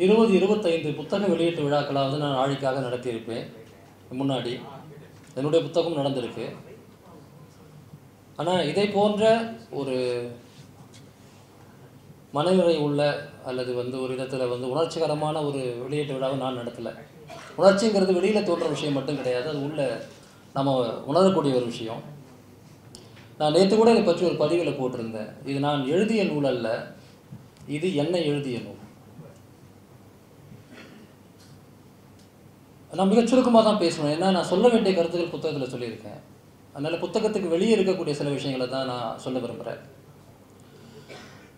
இருபது இருபத்தைந்து புத்தக வெளியீட்டு விழாக்களாவது நான் ஆழிக்காக நடத்தியிருப்பேன். முன்னாடி. என்னுடைய புத்தகம் நடந்திருக்கு. ஆனால் இதை போன்ற ஒரு மனநிறை உள்ள அல்லது வந்து ஒரு விதத்தில் வந்து உணர்ச்சிகரமான ஒரு வெளியீட்டு விழாவை நான் நடத்தலை. உணர்ச்சிங்கிறது வெளியில் தோன்ற விஷயம் மட்டும் கிடையாது. அது உள்ள நம்ம உணரக்கூடிய ஒரு விஷயம். நான் நேற்று கூட இதை பற்றி ஒரு பதிவில் போட்டிருந்தேன். இது நான் எழுதிய நூல் அல்ல. இது என்ன எழுதிய நூல். நான் மிகச் சுருக்கமாக தான் பேசணும் ஏன்னா நான் சொல்ல வேண்டிய கருத்துக்கள் புத்தகத்தில் சொல்லியிருக்கேன். அதனால் புத்தகத்துக்கு வெளியே இருக்கக்கூடிய சில விஷயங்களை தான் நான் சொல்ல விரும்புகிறேன்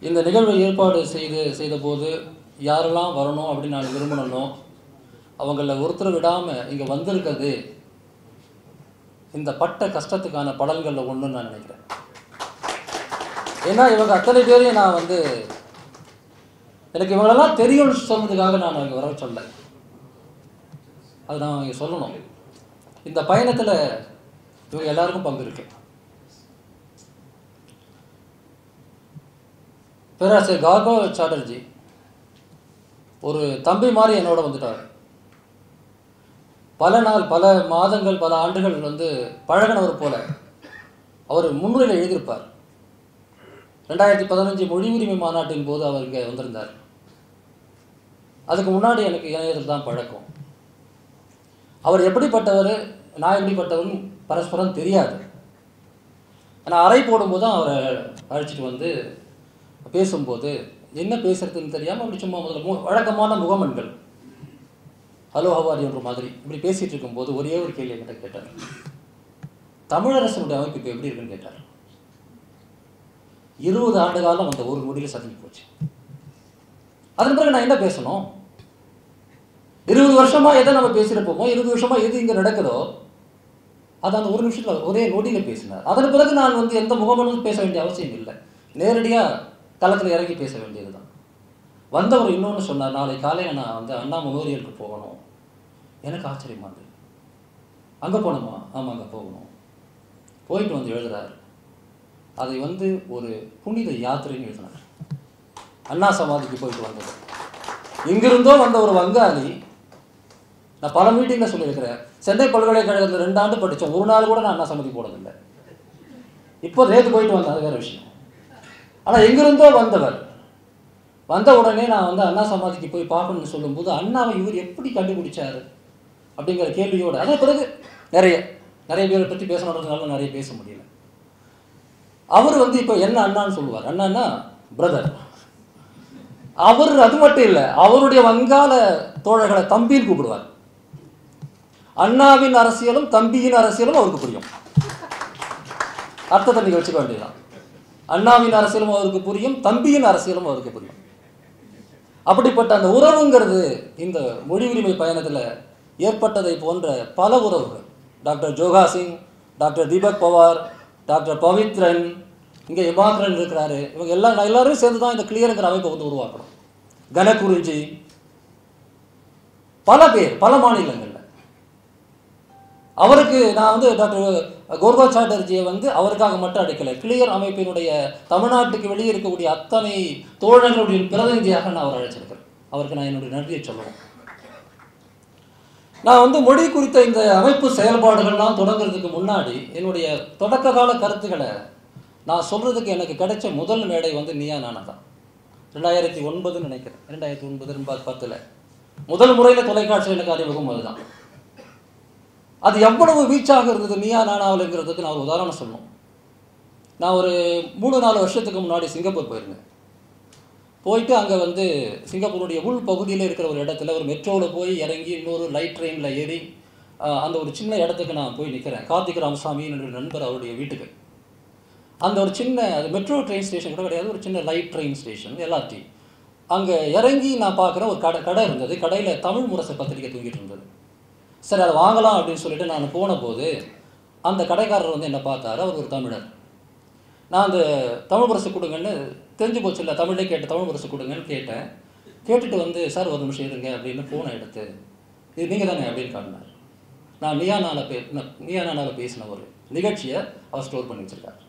இந்த நிகழ்வை ஏற்பாடு செய்து செய்தபோது யாரெல்லாம் வரணும் அப்படின்னு நான் விரும்பணும் அவங்கள ஒருத்தர் விடாமல் இங்கே வந்திருக்கிறது இந்த பட்ட கஷ்டத்துக்கான படல்களில் ஒன்றுன்னு நான் நினைக்கிறேன். ஏன்னா இவங்க அத்தனை பேரையும் நான் வந்து எனக்கு இவங்களெல்லாம் தெரியும்னு சொன்னதுக்காக நான் இங்கே வர சொல்ல அது நான் இங்கே சொல்லணும். இந்த பயணத்தில் இவங்க எல்லாருக்கும் பங்கு இருக்கு. பேராசிரியர் காகோ சாட்டர்ஜி ஒரு தம்பி மாதிரி என்னோட வந்துட்டார். பல நாள் பல மாதங்கள் பல ஆண்டுகள் வந்து பழகினவர் போல அவர் முன்னுரையில் எழுதியிருப்பார். ரெண்டாயிரத்தி பதினஞ்சு மொழி உரிமை மாநாட்டின் போது அவர் இங்கே வந்திருந்தார். அதுக்கு முன்னாடி எனக்கு இணையத்தில் தான் பழக்கம். அவர் எப்படிப்பட்டவர் நான் எப்படிப்பட்டவன் பரஸ்பரம் தெரியாது. ஆனால் அறை போடும்போது தான் அவரை அழைச்சிட்டு வந்து பேசும்போது என்ன பேசுறதுன்னு தெரியாமல் அப்படி சும்மா முதல்ல மு வழக்கமான முகமன்கள். ஹலோ ஹவாரின்ற மாதிரி இப்படி பேசிகிட்டு இருக்கும்போது ஒரே ஒரு கேள்வி என்கிட்ட கேட்டார். தமிழரசனுடைய அமைப்பு இப்போ எப்படி இருக்குன்னு கேட்டார். இருபது ஆண்டு காலம் அந்த ஒரு நொடியில் சதுங்கி போச்சு. அதன் பிறகு நான் என்ன பேசணும்? இருபது வருஷமாக எதை நம்ம பேசியிருப்போமோ இருபது வருஷமாக எது இங்கே நடக்குதோ அது அந்த ஒரு நிமிஷத்தில் ஒரே நொடியில் பேசினார். அதன் பிறகு நான் வந்து எந்த முகமனும் பேச வேண்டிய அவசியம் இல்லை. நேரடியாக களத்தில் இறங்கி பேச வேண்டியது தான் வந்தவர் இன்னொன்று சொன்னார் நாளை காலையில் நான் வந்து அண்ணா மெமோரியலுக்கு போகணும். எனக்கு ஆச்சரியமா இருந்தது. அங்கே போகணுமா ஆமாம் அங்கே போகணும். போயிட்டு வந்து எழுதுறார். அதை வந்து ஒரு புனித யாத்திரைன்னு எழுதினார். அண்ணா சமாதிக்கு போயிட்டு வந்தது. எங்கிருந்தோ வந்த ஒரு வங்காளி நான் பல மீட்டிங்கில் சொல்லியிருக்கிறேன். சென்னை பல்கலைக்கழகத்தில் ரெண்டு ஆண்டு படித்தோம் ஒரு நாள் கூட நான் அண்ணா சமாதி போனதில்லை. இப்போ நேற்று போயிட்டு வந்தேன். அது வேற விஷயம். ஆனால் எங்கிருந்தோ வந்தவர். வந்த உடனே நான் வந்து அண்ணா சமாதிக்கு போய் பார்க்கணும்னு சொல்லும்போது அண்ணாவை இவர் எப்படி கண்டுபிடிச்சாரு? அப்படிங்கிற கேள்வியோடு அதே பிறகு நிறைய நிறைய பேரை பற்றி பேசணுன்றதுனால நிறைய பேச முடியல. அவர் வந்து இப்போ என்ன அண்ணான்னு சொல்லுவார். அண்ணான்னா பிரதர் அவர் அது மட்டும் இல்லை அவருடைய வங்காள தோழர்களை தம்பின்னு கூப்பிடுவார். அண்ணாவின் அரசியலும் தம்பியின் அரசியலும் அவருக்கு புரியும். அர்த்தத்தை நீங்கள் வச்சுக்க வேண்டியதுதான். அண்ணாவின் அரசியலும் அவருக்கு புரியும் தம்பியின் அரசியலும் அவருக்கு புரியும். அப்படிப்பட்ட அந்த உறவுங்கிறது இந்த மொழி உரிமை பயணத்தில் ஏற்பட்டதை போன்ற பல உறவுகள். Doctor Joga Singh doctor Deepak Pawar doctor Pavithran இங்கே இமாத்ரன் இருக்கிறாரு. இவங்க எல்லாம் எல்லாரும் சேர்ந்து தான் இந்த கிளியருங்கிற அமைப்பை வந்து உருவாக்கணும். கனகுருஜி பல பேர் பல மாநிலங்கள். அவருக்கு நான் வந்து டாக்டர் கோர்கோ சாட்டர்ஜியை வந்து அவருக்காக மட்டும் அடைக்கலை. கிளியர் அமைப்பினுடைய தமிழ்நாட்டுக்கு வெளியே இருக்கக்கூடிய அத்தனை தோழர்களுடைய பிரதிநிதியாக நான் அவர் அழைச்சிருக்கிறேன். அவருக்கு நான் என்னுடைய நன்றியை சொல்லுவேன் நான் வந்து மொழி குறித்த இந்த அமைப்பு செயல்பாடுகள்லாம் தொடங்குறதுக்கு முன்னாடி என்னுடைய தொடக்க கால கருத்துக்களை நான் சொல்றதுக்கு எனக்கு கிடைச்ச முதல் மேடை வந்து நீயா நானா தான். ரெண்டாயிரத்தி ஒன்பதுன்னு நினைக்கிறேன். ரெண்டாயிரத்தி ஒன்பது ரெண்டாயிரத்தி பத்தில். முதல் முறையில் தொலைக்காட்சி எனக்கு அறிமுகம் அதுதான். அது எவ்வளவு வீச்சாக இருந்தது நீயா நானாவில்ங்கிறதுக்கு நான் ஒரு உதாரணம் சொல்லணும். நான் ஒரு மூணு நாலு வருஷத்துக்கு முன்னாடி சிங்கப்பூர் போயிருந்தேன். போயிட்டு அங்கே வந்து சிங்கப்பூருடைய உள் பகுதியில் இருக்கிற ஒரு இடத்துல ஒரு மெட்ரோவில் போய் இறங்கி இன்னொரு லைட் ட்ரெயினில் ஏறி அந்த ஒரு சின்ன இடத்துக்கு நான் போய் நிற்கிறேன் கார்த்திக் ராமசாமி என்னுடைய நண்பர் அவருடைய வீட்டுக்கு. அந்த ஒரு சின்ன அது மெட்ரோ ட்ரெயின் ஸ்டேஷன் கூட கிடையாது ஒரு சின்ன லைட் ட்ரெயின் ஸ்டேஷன் எல்ஆர்டி அங்கே இறங்கி நான் பார்க்குற ஒரு கடை கடை இருந்தது. கடையில் தமிழ் முரசு பத்திரிக்கை தூங்கிட்டு இருந்தது. சரி அதை வாங்கலாம் அப்படின்னு சொல்லிட்டு நான் போன போது அந்த கடைக்காரர் வந்து என்னை பார்த்தாரு. அவர் ஒரு தமிழர். நான் அந்த தமிழ் பரிசு கொடுங்கன்னு தெரிஞ்சு போச்சு. இல்லை தமிழே கேட்ட தமிழ் பரிசு கொடுங்கன்னு கேட்டேன். கேட்டுட்டு வந்து சார் ஒரு நிமிஷம் இருங்க அப்படின்னு ஃபோனை எடுத்து இது நீங்கள் தானே? அப்படின்னு காட்டினார். நான் நியானால பே நான் நியானால பேசின ஒரு நிகழ்ச்சியை அவர் ஸ்டோர் பண்ணி வச்சுருக்கார்.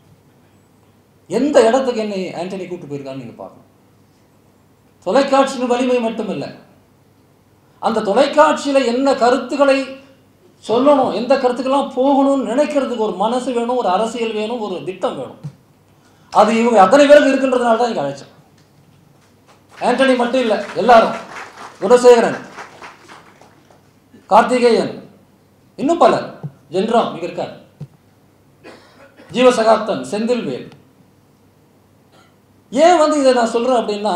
எந்த இடத்துக்கு என்னை ஆண்டனி கூப்பிட்டு போயிருக்காருன்னு நீங்கள் பார்க்கணும். தொலைக்காட்சியின் வலிமை மட்டும் இல்லை அந்த தொலைக்காட்சியில என்ன கருத்துக்களை சொல்லணும் எந்த கருத்துக்கெல்லாம் போகணும்னு நினைக்கிறதுக்கு ஒரு மனசு வேணும் ஒரு அரசியல் வேணும் ஒரு திட்டம் வேணும். அது இவங்க அத்தனை பேருக்கு இருக்கின்றதுனால தான் இங்கே அழைச்சேன் ஆண்டனி மட்டும் இல்லை எல்லாரும். குணசேகரன் கார்த்திகேயன் இன்னும் பலர். ஜென்ராம் இங்க இருக்கார். ஜீவசகாப்தன் செந்தில்வேல். ஏன் வந்து இதை நான் சொல்றேன் அப்படின்னா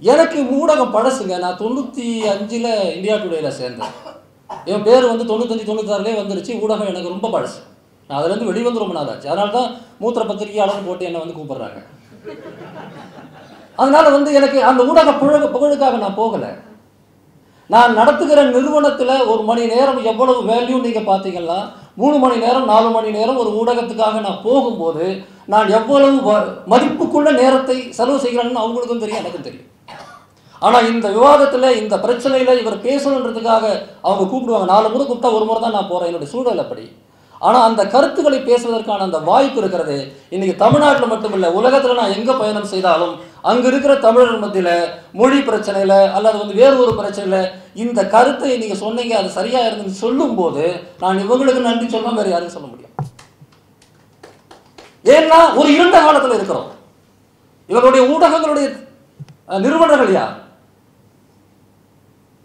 எனக்கு ஊடகம் பழசுங்க. நான் தொண்ணூற்றி அஞ்சில் இந்தியா டுடேல சேர்ந்தேன். என் பேர் வந்து தொண்ணூத்தஞ்சு தொண்ணூத்தாறுலேயே வந்துருச்சு. ஊடகம் எனக்கு ரொம்ப பழசு. நான் அதுலேருந்து வெளிவந்து ரொம்ப நாள் ஆச்சு. அதனால தான் மூத்திர பத்திரிகையாளர் போட்டு என்னை வந்து கூப்பிடுறாங்க. அதனால வந்து எனக்கு அந்த ஊடக புழக புகழுக்காக நான் போகலை. நான் நடத்துகிற நிறுவனத்தில் ஒரு மணி நேரம் எவ்வளவு வேல்யூ நீங்கள் பார்த்தீங்கன்னா மூணு மணி நேரம் நாலு மணி நேரம் ஒரு ஊடகத்துக்காக நான் போகும்போது நான் எவ்வளவு வ- மதிப்புக்குள்ள நேரத்தை செலவு செய்கிறேன்னு அவங்களுக்கும் தெரியும் எனக்கும் தெரியும். ஆனால் இந்த விவாதத்தில் இந்த பிரச்சனையில் இவர் பேசணுன்றதுக்காக அவங்க கூப்பிடுவாங்க. நாலு முறை கூப்பிட்டா ஒரு முறை தான் நான் போகிறேன் என்னுடைய சூழல் அப்படி. ஆனால் அந்த கருத்துக்களை பேசுவதற்கான அந்த வாய்ப்பு இருக்கிறது. இன்னைக்கு தமிழ்நாட்டில் மட்டுமில்லை உலகத்தில் நான் எங்கே பயணம் செய்தாலும் அங்கே இருக்கிற தமிழர் மத்தியில் மொழி பிரச்சனையில் அல்லது வந்து வேறு ஒரு பிரச்சனையில் இந்த கருத்தை நீங்கள் சொன்னீங்க அது சரியாக இருந்துன்னு சொல்லும்போது நான் இவங்களுக்கு நன்றி சொல்லாம வேறு யாரும் சொல்ல முடியும் ஏன்னா ஒரு இருண்ட காலத்தில் இருக்கிறோம். இவர்களுடைய ஊடகங்களுடைய நிறுவனர்கள் யார்?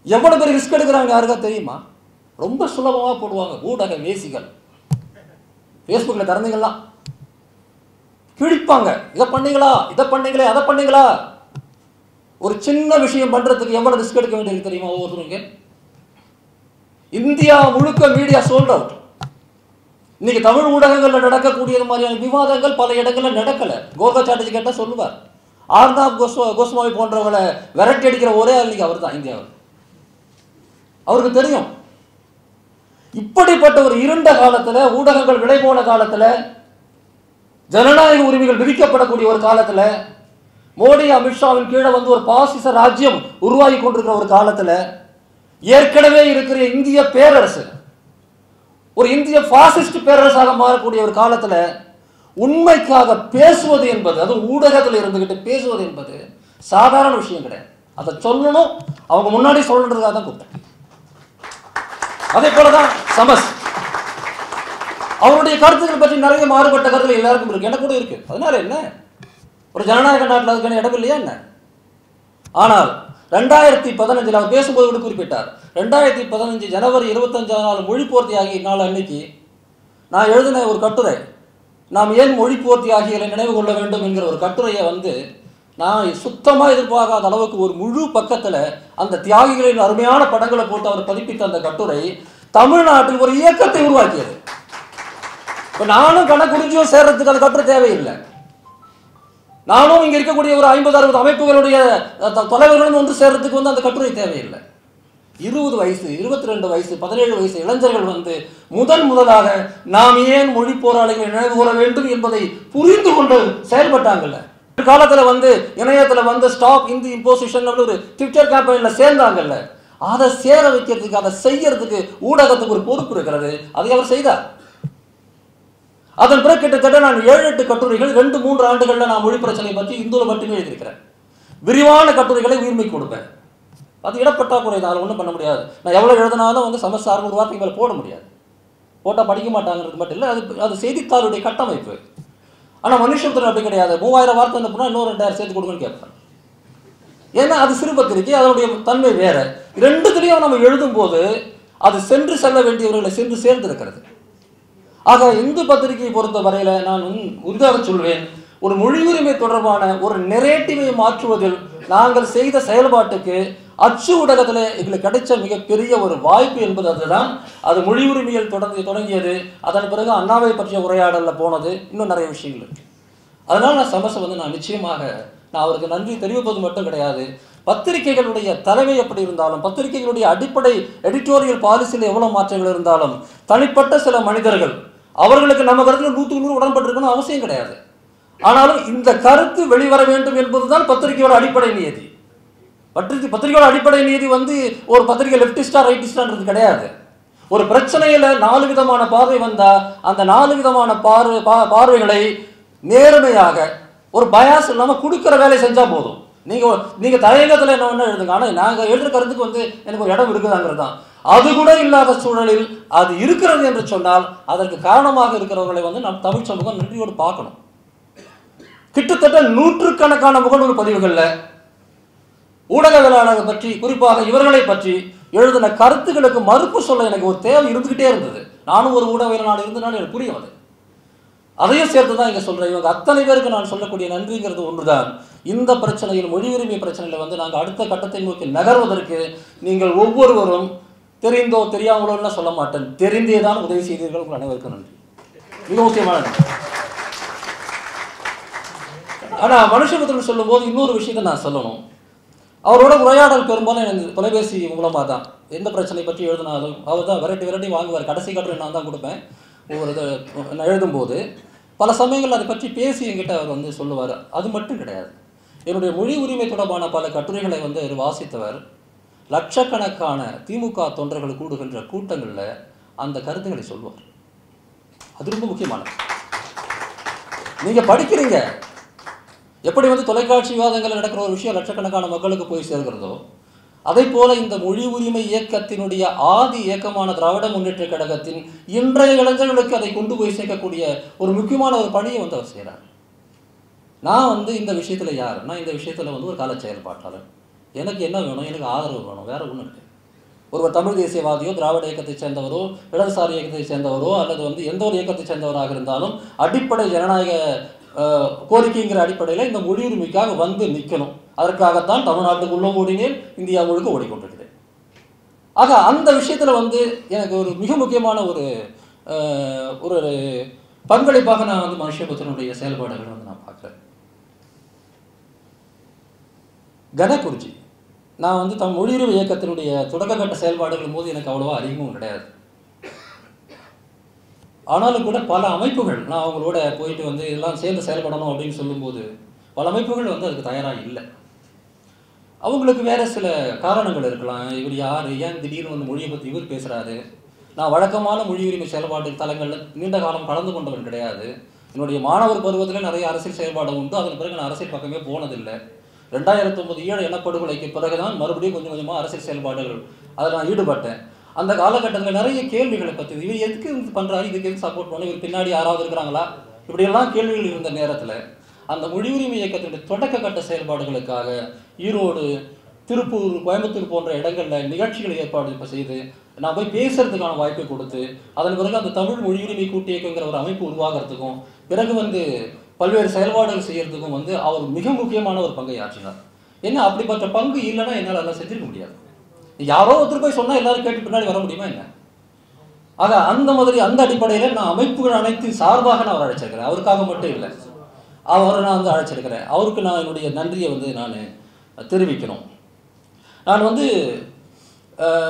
எவ்வளவு பேர் ரிஸ்க் எடுக்கிறாங்க யாருக்கா தெரியுமா? ரொம்ப சுலபமாக போடுவாங்க ஊடக வேசிகள். ஃபேஸ்புக்கில் திறந்தீங்களா? கிழிப்பாங்க. இதை பண்ணீங்களா? இதை பண்ணீங்களே அதை பண்ணீங்களா? ஒரு சின்ன விஷயம் பண்ணுறதுக்கு எவ்வளோ ரிஸ்க் எடுக்க வேண்டியது தெரியுமா ஒவ்வொருத்தருங்க இந்தியா முழுக்க மீடியா சோல்ட் அவுட் இன்னைக்கு தமிழ் ஊடகங்களில் நடக்கக்கூடிய மாதிரியான விவாதங்கள் பல இடங்களில் நடக்கல. கோகா சாட்டர்ஜி கேட்டால் சொல்லுவார். ஆர்னாப் கோஸ்வா கோஸ்வாமி போன்றவங்களை விரட்டி அடிக்கிற ஒரே ஆள் இன்னைக்கு அவர் தான் இந்தியாவில். அவருக்கு தெரியும். இப்படிப்பட்ட ஒரு இருண்ட காலத்துல ஊடகங்கள் விலை போன காலத்துல ஜனநாயக உரிமைகள் விதிக்கப்படக்கூடிய ஒரு காலத்துல மோடி அமித்ஷாவின் கீழே வந்து ஒரு பாசிச ராஜ்யம் உருவாகி கொண்டிருக்கிற ஒரு காலத்துல ஏற்கனவே இருக்கிற இந்திய பேரரசு ஒரு இந்திய பாசிஸ்ட் பேரரசாக மாறக்கூடிய ஒரு காலத்துல உண்மைக்காக பேசுவது என்பது அது ஊடகத்தில் இருந்துகிட்டு பேசுவது என்பது சாதாரண விஷயம் கிடையாது. அதை சொல்லணும் அவங்க முன்னாடி சொல்லணுன்றதுக்காக தான் கூப்பிட்டேன். அதே போலதான் சமஸ். அவருடைய கருத்துக்கள் பற்றி நிறைய மாறுபட்ட கருத்துகள் எல்லாருக்கும் இருக்கு. எனக்கு கூட இருக்கு. அதனால என்ன? ஒரு ஜனநாயக நாட்டில் அதுக்கான இடம் இல்லையா என்ன? ஆனால் ரெண்டாயிரத்தி பதினஞ்சில் அவர் பேசும்போது கூட குறிப்பிட்டார். ரெண்டாயிரத்தி பதினஞ்சு ஜனவரி இருபத்தஞ்சாம் நாள் மொழி பூர்த்தி ஆகிய நாள் அன்னைக்கு நான் எழுதின ஒரு கட்டுரை. நாம் ஏன் மொழி பூர்த்தி ஆகியலை நினைவு கொள்ள வேண்டும் என்கிற ஒரு கட்டுரையை வந்து நான் சுத்தமாக எதிர்பார்க்காத அளவுக்கு ஒரு முழு பக்கத்தில் அந்த தியாகிகளின் அருமையான படங்களை போட்டு அவர் பதிப்பித்த அந்த கட்டுரை தமிழ்நாட்டில் ஒரு இயக்கத்தை உருவாக்கியது. இப்போ நானும் கணக்குறிஞ்சியும் சேர்றதுக்கு அந்த கட்டுரை தேவையில்லை. நானும் இங்கே இருக்கக்கூடிய ஒரு ஐம்பது அறுபது அமைப்புகளுடைய த- தலைவர்களும் ஒன்று சேர்றதுக்கு வந்து அந்த கட்டுரை தேவையில்லை. இருபது வயசு இருபத்தி ரெண்டு வயசு பதினேழு வயசு இளைஞர்கள் வந்து முதன் முதலாக நாம் ஏன் மொழி போராளிகளை நினைவு கூற வேண்டும் என்பதை புரிந்து கொண்டு செயல்பட்டாங்கல்ல? காலத்தில் வந்து இணையத்தில் வந்து ஸ்டாப் இந்தி இம்போசிஷன் ஒரு ட்விட்டர் கேம்பெயினில் சேர்ந்தாங்கல்ல. அதை சேர வைக்கிறதுக்கு அதை செய்யறதுக்கு ஊடகத்துக்கு ஒரு பொறுப்பு இருக்கிறது. அதை அவர் செய்தார். அதன் பிறகு கிட்டத்தட்ட நான் ஏழு எட்டு கட்டுரைகள் ரெண்டு மூன்று ஆண்டுகளில் நான் மொழி பிரச்சனை பற்றி இந்துல மட்டுமே எழுதியிருக்கிறேன். விரிவான கட்டுரைகளை உரிமை கொடுப்பேன். அது இடப்பட்டாக்குறை தான் அதை ஒன்றும் பண்ண முடியாது. நான் எவ்வளோ எழுதினாலும் வந்து சமஸ்தாரம் ஒரு வார்த்தை மேலே போட முடியாது. போட்டால் படிக்க மாட்டாங்கிறது மட்டும் இல்லை அது அது செய்தித்தாளுடைய கட்டமைப்பு. ஆனால் மனுஷத்தில் அப்படி கிடையாது. மூவாயிரம் வார்த்தை அனுப்புனா இன்னொரு ரெண்டாயிரம் சேர்த்து கொடுங்கன்னு கேட்பேன். ஏன்னா அது சிறுபத்திரிக்கை அதனுடைய தன்மை வேற. ரெண்டுத்திலையும் நம்ம எழுதும்போது அது சென்று செல்ல வேண்டியவர்களை சென்று சேர்ந்திருக்கிறது. ஆக இந்து பத்திரிகையை பொறுத்த வரையில நான் உன்- உறுதியாக சொல்வேன். ஒரு மொழி உரிமை தொடர்பான ஒரு நெரேட்டிவை மாற்றுவதில் நாங்கள் செய்த செயல்பாட்டுக்கு அச்சு ஊடகத்தில் எங்களுக்கு கிடைச்ச மிகப்பெரிய ஒரு வாய்ப்பு என்பது அதுதான். அது மொழி உரிமையில் தொடங்கி தொடங்கியது. அதன் பிறகு அண்ணாவை பற்றிய உரையாடலில் போனது. இன்னும் நிறைய விஷயங்கள் இருக்கு. அதனால் நான் சமச வந்து நான் நிச்சயமாக நான் அவருக்கு நன்றி தெரிவிப்பது மட்டும் கிடையாது. பத்திரிகைகளுடைய தலைமை எப்படி இருந்தாலும் பத்திரிகைகளுடைய அடிப்படை எடிட்டோரியல் பாலிசியில் எவ்வளவு மாற்றங்கள் இருந்தாலும் தனிப்பட்ட சில மனிதர்கள் அவர்களுக்கு நம்ம கருத்தில் நூற்றுக்கு நூறு உடன்பட்டிருக்கணும் அவசியம் கிடையாது. ஆனாலும் இந்த கருத்து வெளிவர வேண்டும் என்பதுதான் பத்திரிகையோட அடிப்படை நியதி. பத்திரிகை பத்திரிகையோட அடிப்படை நீதி வந்து ஒரு பத்திரிகை லெப்டிஸ்டா ரைட்டிஸ்டான்றது கிடையாது. ஒரு பிரச்சனையில் நாலு விதமான பார்வை வந்தால் அந்த நாலு விதமான பார்வை பா- பார்வைகளை நேர்மையாக ஒரு பயாஸ் இல்லாமல் கொடுக்குற வேலையை செஞ்சால் போதும். நீங்கள் நீங்கள் தலையங்கத்தில் என்ன ஒன்று எழுதுங்க? ஆனால் நாங்கள் எழுதுகிற கருத்துக்கு வந்து எனக்கு ஒரு இடம் இருக்குதாங்கிறது தான். அது கூட இல்லாத சூழலில் அது இருக்கிறது என்று சொன்னால் அதற்கு காரணமாக இருக்கிறவர்களை வந்து நம் தமிழ் சமூகம் நன்றியோடு பார்க்கணும். கிட்டத்தட்ட நூற்றுக்கணக்கான முகநூல் பதிவுகளில் ஊடகவியலாளர்கள் பற்றி குறிப்பாக இவர்களை பற்றி எழுதின கருத்துக்களுக்கு மறுப்பு சொல்ல எனக்கு ஒரு தேவை இருந்துக்கிட்டே இருந்தது. நானும் ஒரு ஊடகவியலாளர் இருந்தனால எனக்கு புரிய அது. அதையும் சேர்த்து தான் இங்கே சொல்கிறேன் இவங்க அத்தனை பேருக்கு நான் சொல்லக்கூடிய நன்றிங்கிறது ஒன்றுதான். இந்த பிரச்சனையில் மொழி உரிமை பிரச்சனையில் வந்து நாங்கள் அடுத்த கட்டத்தை நோக்கி நகர்வதற்கு நீங்கள் ஒவ்வொருவரும் தெரிந்தோ தெரியாமலோன்னு சொல்ல மாட்டேன். தெரிந்தே தான் உதவி செய்தீர்கள். உங்கள் அனைவருக்கும் நன்றி. மிக முக்கியமான ஆனால் மனுஷபுத்திரன் சொல்லும்போது இன்னொரு விஷயத்தை நான் சொல்லணும். அவரோட உரையாடல் பெரும்பாலும் எனக்கு தொலைபேசி மூலமாக தான் எந்த பிரச்சனை பற்றி எழுதினாலும் அவர் தான் விரட்டி விரட்டி வாங்குவார். கடைசி கட்டுரை நான் தான் கொடுப்பேன். ஒவ்வொரு இது நான் எழுதும்போது. பல சமயங்கள் அதை பற்றி பேசி என்கிட்ட அவர் வந்து சொல்லுவார். அது மட்டும் கிடையாது. என்னுடைய மொழி உரிமை தொடர்பான பல கட்டுரைகளை வந்து அவர் வாசித்தவர். லட்சக்கணக்கான திமுக தொண்டர்கள் கூடுகின்ற கூட்டங்களில் அந்த கருத்துக்களை சொல்வார். அது ரொம்ப முக்கியமானது. நீங்கள் படிக்கிறீங்க. எப்படி வந்து தொலைக்காட்சி விவாதங்கள் நடக்கிற ஒரு விஷயம் லட்சக்கணக்கான மக்களுக்கு போய் சேர்கிறதோ அதே போல இந்த மொழி உரிமை இயக்கத்தினுடைய ஆதி இயக்கமான திராவிட முன்னேற்ற கழகத்தின் இன்றைய இளைஞர்களுக்கு அதை கொண்டு போய் சேர்க்கக்கூடிய ஒரு முக்கியமான ஒரு பணியை வந்து அவர் செய்கிறார். நான் வந்து இந்த விஷயத்தில் யார்? நான் இந்த விஷயத்தில் வந்து ஒரு கால செயல்பாட்டாளர். எனக்கு என்ன வேணும்? எனக்கு ஆதரவு வேணும். வேற ஒன்றும் இல்லை. ஒருவர் தமிழ் தேசியவாதியோ திராவிட இயக்கத்தை சேர்ந்தவரோ இடதுசாரி இயக்கத்தை சேர்ந்தவரோ அல்லது வந்து எந்த ஒரு இயக்கத்தை சேர்ந்தவராக இருந்தாலும் அடிப்படை ஜனநாயக கோரிக்கைங்கிற அடிப்படையில் இந்த மொழி உரிமைக்காக வந்து நிற்கணும் அதற்காகத்தான் தமிழ்நாட்டுக்குள்ள ஓடினேன் இந்தியா முழுக்க ஓடிக்கொண்டிருக்குது. ஆக அந்த விஷயத்தில் வந்து எனக்கு ஒரு மிக முக்கியமான ஒரு ஒரு பங்களிப்பாக நான் வந்து மனுஷபுத்தனுடைய செயல்பாடுகளை வந்து நான் பார்க்குறேன். கனகுருஜி நான் வந்து தம் மொழியுறவு இயக்கத்தினுடைய தொடக்கக்கட்ட செயல்பாடுகள் போது எனக்கு அவ்வளோவா அறிமுகம் கிடையாது. ஆனாலும் கூட பல அமைப்புகள் நான் அவங்களோட போயிட்டு வந்து இதெல்லாம் சேர்ந்து செயல்படணும் அப்படின்னு சொல்லும்போது பல அமைப்புகள் வந்து அதுக்கு தயாராக இல்லை. அவங்களுக்கு வேறு சில காரணங்கள் இருக்கலாம். இவர் யார்? ஏன் திடீர்னு வந்து மொழியை பற்றி இவர் பேசுகிறாரு நான் வழக்கமான மொழி உரிமை செயல்பாட்டு தலங்களில் நீண்ட காலம் கலந்து கொண்டவன் கிடையாது. என்னுடைய மாணவர் பருவத்தில் நிறைய அரசியல் செயல்பாடு உண்டு. அதன் பிறகு நான் அரசியல் பக்கமே போனதில்லை. ரெண்டாயிரத்தி ஒன்பது ஈழ இனப்படுகொலைக்கு பிறகுதான் மறுபடியும் கொஞ்சம் கொஞ்சமாக அரசியல் செயல்பாடுகள் அதில் நான் ஈடுபட்டேன். அந்த காலகட்டங்கள் நிறைய கேள்விகளை பற்றி இவர் எதுக்கு இது பண்ணுறாரு இதுக்கு எதுக்கு சப்போர்ட் பண்ண இவர் பின்னாடி யாராவது இருக்கிறாங்களா? இப்படியெல்லாம் கேள்விகள் இருந்த நேரத்தில் அந்த மொழி உரிமை இயக்கத்தினுடைய தொடக்க கட்ட செயல்பாடுகளுக்காக ஈரோடு திருப்பூர் கோயம்புத்தூர் போன்ற இடங்களில் நிகழ்ச்சிகளை ஏற்பாடு இப்போ செய்து நான் போய் பேசுறதுக்கான வாய்ப்பை கொடுத்து அதன் பிறகு அந்த தமிழ் மொழி உரிமை கூட்டு இயக்கங்கிற ஒரு அமைப்பு உருவாகிறதுக்கும் பிறகு வந்து பல்வேறு செயல்பாடுகள் செய்யறதுக்கும் வந்து அவர் மிக முக்கியமான ஒரு பங்கை ஆற்றினார். என்ன அப்படிப்பட்ட பங்கு இல்லைன்னா என்னால் அதெல்லாம் செஞ்சிருக்க முடியாது. யாரோ ஒருத்தர் போய் சொன்னால் எல்லாரும் கேட்டு பின்னாடி வர முடியுமா என்ன? ஆக அந்த மாதிரி அந்த அடிப்படையில் நான் அமைப்புகள் அனைத்து சார்பாக நான் அவர் அழைச்சிருக்கிறேன் அவருக்காக மட்டும் இல்லை. அவரை நான் வந்து அழைச்சிருக்கிறேன் அவருக்கு நான் என்னுடைய நன்றியை வந்து நான் தெரிவிக்கணும். நான் வந்து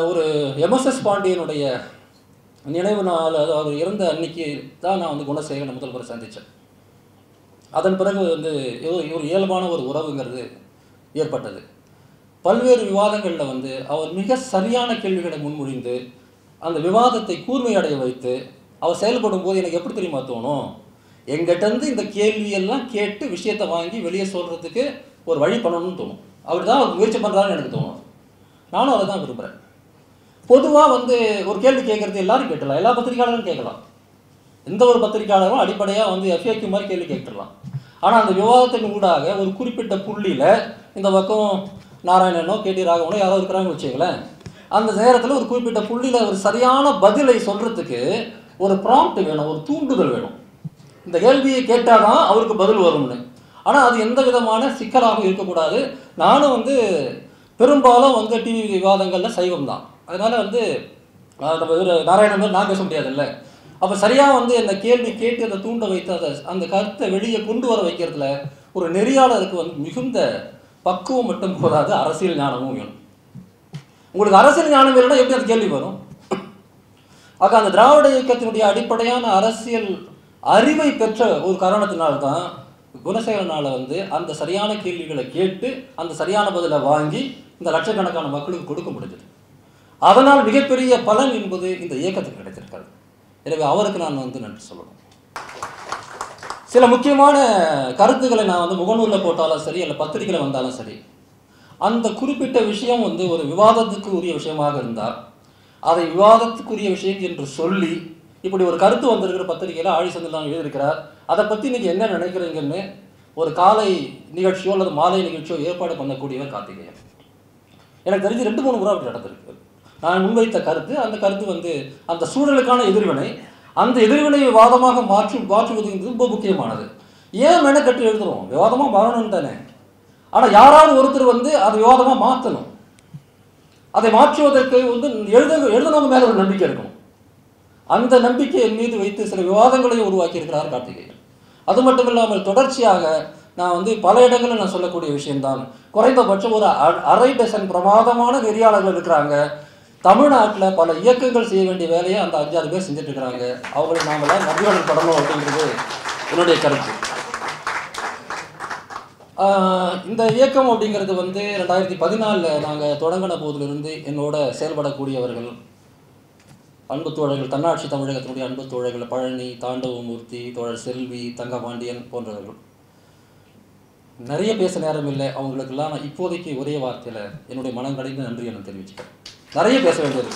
ஒரு எம்எஸ்எஸ் பாண்டியனுடைய நினைவு நாள் அது அவர் இறந்த அன்னைக்கு தான் நான் வந்து குணசேகரனை முதல் முறை சந்தித்தேன் அதன் பிறகு வந்து ஒரு இயல்பான ஒரு உறவுங்கிறது ஏற்பட்டது. பல்வேறு விவாதங்களில் வந்து அவர் மிக சரியான கேள்விகளை முன்மொழிந்து அந்த விவாதத்தை கூர்மையடைய வைத்து அவர் செயல்படும் போது எனக்கு எப்படி தெரியுமா தோணும்? எங்கிட்டருந்து இந்த கேள்வியெல்லாம் கேட்டு விஷயத்தை வாங்கி வெளியே சொல்கிறதுக்கு ஒரு வழி பண்ணணும்னு தோணும். அவர் தான் அவர் முயற்சி பண்ணுறாருன்னு எனக்கு தோணும். நானும் அதை தான் விரும்புகிறேன் பொதுவாக வந்து ஒரு கேள்வி கேட்குறது எல்லாரும் கேட்டலாம் எல்லா பத்திரிகையாளரும் கேட்கலாம். எந்த ஒரு பத்திரிகையாளரும் அடிப்படையாக வந்து எஃப்ஏக்கு மாதிரி கேள்வி கேட்டுடலாம். ஆனால் அந்த விவாதத்தின் ஊடாக ஒரு குறிப்பிட்ட புள்ளியில் இந்த பக்கம் நாராயணனோ கேடி ராகவனோ யாரோ இருக்கிறாங்கன்னு வச்சுங்களேன் அந்த நேரத்தில் ஒரு குறிப்பிட்ட புள்ளியில் ஒரு சரியான பதிலை சொல்கிறதுக்கு ஒரு ப்ராம்ப்ட் வேணும் ஒரு தூண்டுதல் வேணும். இந்த கேள்வியை கேட்டால் தான் அவருக்கு பதில் வரும்னு. ஆனால் அது எந்த விதமான சிக்கலாகவும் இருக்கக்கூடாது. நானும் வந்து பெரும்பாலும் வந்து டிவி விவாதங்களில் சைவம் தான் அதனால் வந்து நம்ம இவரு நாராயணன் மாதிரி நான் பேச முடியாதுல்ல. அப்போ சரியாக வந்து இந்த கேள்வி கேட்டு அதை தூண்ட வைத்து அதை அந்த கருத்தை வெளியே கொண்டு வர வைக்கிறதுல ஒரு நெறியாளருக்கு வந்து மிகுந்த பக்குவம் மட்டும் போதாது அரசியல் ஞானமும் வேணும். உங்களுக்கு அரசியல் ஞானம் வேணும்னா எப்படி அந்த கேள்வி வரும்? ஆக அந்த திராவிட இயக்கத்தினுடைய அடிப்படையான அரசியல் அறிவை பெற்ற ஒரு காரணத்தினால்தான் குணசேகரனால் வந்து அந்த சரியான கேள்விகளை கேட்டு அந்த சரியான பதிலை வாங்கி இந்த லட்சக்கணக்கான மக்களுக்கு கொடுக்க முடிஞ்சது. அதனால் மிகப்பெரிய பலன் என்பது இந்த இயக்கத்துக்கு கிடைத்திருக்கிறது. எனவே அவருக்கு நான் வந்து நன்றி சொல்லணும். சில முக்கியமான கருத்துக்களை நான் வந்து முகநூலில் போட்டாலும் சரி இல்லை பத்திரிக்கையில் வந்தாலும் சரி அந்த குறிப்பிட்ட விஷயம் வந்து ஒரு விவாதத்துக்கு உரிய விஷயமாக இருந்தால் அதை விவாதத்துக்குரிய விஷயம் என்று சொல்லி இப்படி ஒரு கருத்து வந்திருக்கிற பத்திரிகையில் ஆழி சந்திரன் எழுதியிருக்கிறார். அதை பற்றி நீங்கள் என்ன நினைக்கிறீங்கன்னு ஒரு காலை நிகழ்ச்சியோ அல்லது மாலை நிகழ்ச்சியோ ஏற்பாடு பண்ணக்கூடியவர் கார்த்திகேயன். எனக்கு தெரிஞ்சு ரெண்டு மூணு முறை அப்படி நடந்திருக்கு. நான் முன்வைத்த கருத்து அந்த கருத்து வந்து அந்த சூழலுக்கான எதிர்வினை அந்த எதிர்வினையை வாதமாக மாற்றி மாற்றுவது என்பது ரொம்ப முக்கியமானது. ஏன் மெனக்கட்டு எழுதுறோம்? விவாதமாக வரணும் தானே. ஆனால் யாராவது ஒருத்தர் வந்து அதை விவாதமாக மாற்றணும் அதை மாற்றுவதற்கு வந்து எழுத எழுதுனவங்க மேலே ஒரு நம்பிக்கை இருக்கும். அந்த நம்பிக்கையின் மீது வைத்து சில விவாதங்களையும் உருவாக்கி இருக்கிறார் கார்த்திகேயன். அது மட்டும் இல்லாமல் தொடர்ச்சியாக நான் வந்து பல இடங்களில் நான் சொல்லக்கூடிய விஷயம்தான். குறைந்தபட்சம் ஒரு அ- அரை டசன் பிரமாதமான நெறியாளர்கள் இருக்கிறாங்க. தமிழ்நாட்டில் பல இயக்கங்கள் செய்ய வேண்டிய வேலையை அந்த அஞ்சாறு பேர் செஞ்சுட்டு இருக்கிறாங்க அவங்களை நாமெல்லாம் நம்பிக்கை படணும் அப்படிங்கிறது என்னுடைய கருத்து. இந்த இயக்கம் அப்படிங்கிறது வந்து ரெண்டாயிரத்தி பதினாலில் நாங்கள் தொடங்கின போதிலிருந்து என்னோட செயல்படக்கூடியவர்கள் அன்பு தோழர்கள் தன்னாட்சி தமிழகத்தினுடைய அன்பு தோழர்கள் பழனி தாண்டவமூர்த்தி தோழர் செல்வி தங்கபாண்டியன் போன்றவர்கள். நிறைய பேச நேரம் இல்லை. அவங்களுக்கெல்லாம் நான் இப்போதைக்கு ஒரே வார்த்தையில் என்னுடைய மனம் கடைந்து நன்றி என தெரிவிச்சுக்கிறேன். நிறைய பேச வேண்டியது.